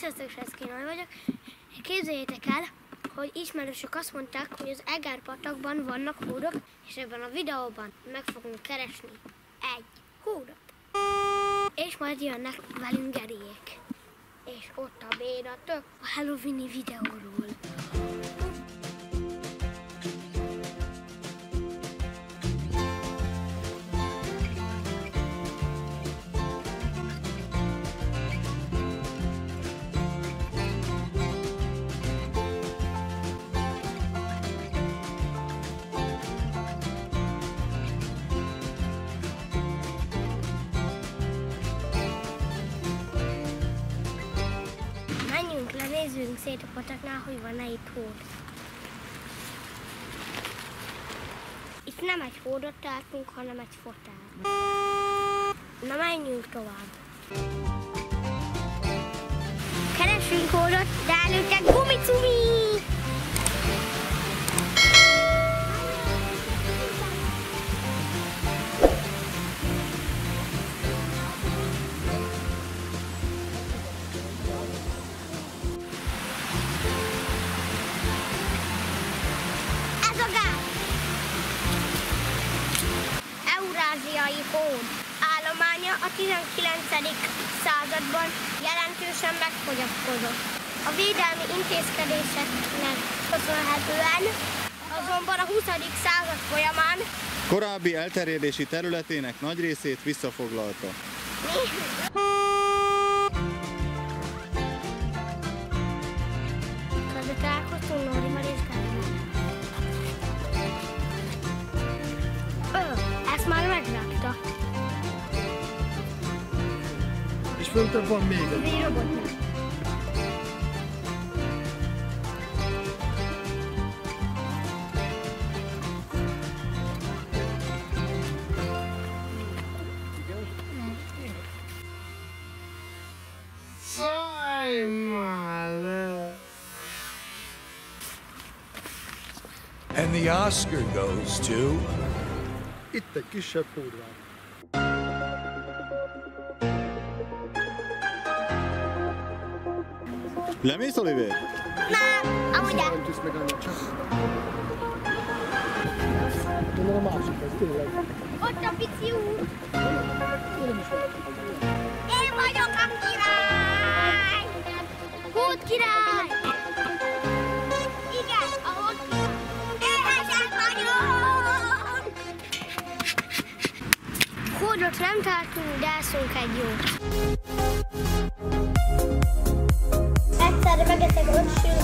Sziasztok, Seszki Nagy vagyok. Képzeljétek el, hogy ismerősök azt mondták, hogy az Egerpatakban vannak hódok, és ebben a videóban meg fogunk keresni egy hódot. És majd jönnek velünk gerélyek. És ott a bénatok a Halloweeni videóról. Nézzünk szét hogy van-e itt. Itt nem egy hódot hanem egy fotát. Na menjünk tovább. Keresünk hódot, de előtte gumicumi! Euráziai hód. Állománya a 19. században jelentősen megfogyatkozott. A védelmi intézkedéseknek köszönhetően azonban a 20. század folyamán Korábbi elterjedési területének nagy részét visszafoglalta. Föntebb van még egy. egy robotnő. And the Oscar goes to. Itt egy kisebb hódvár. Lemész, Oliver? Nem, amúgy el. Mondom a másik, ez tényleg. Ott a pici út. Én vagyok. Vagyok a király! Hód király! Igen, a hód király. Éhesek vagyunk! Hódot nem találtunk, de eszünk egy jót. nada emagrecer meu estilo.